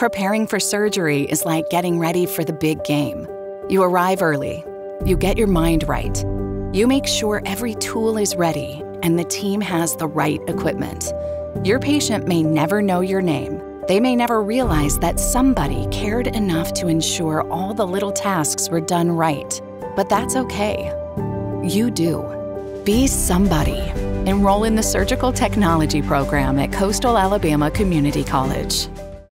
Preparing for surgery is like getting ready for the big game. You arrive early, you get your mind right, you make sure every tool is ready and the team has the right equipment. Your patient may never know your name. They may never realize that somebody cared enough to ensure all the little tasks were done right. But that's okay. You do. Be somebody. Enroll in the Surgical Technology program at Coastal Alabama Community College.